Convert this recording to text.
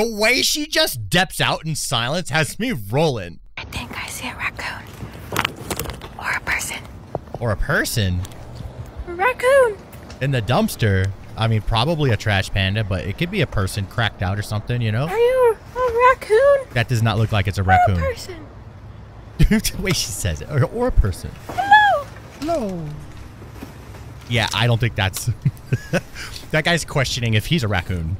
The way she just depths out in silence has me rolling. I think I see a raccoon. Or a person. Or a person A raccoon! in the dumpster. I mean, probably a trash panda, but it could be a person cracked out or something, you know? Are you a raccoon? That does not look like it's a Or a raccoon. person? the way she says it. Or, or a person. Hello! Hello. Yeah, I don't think that's. that guy's questioning if he's a raccoon.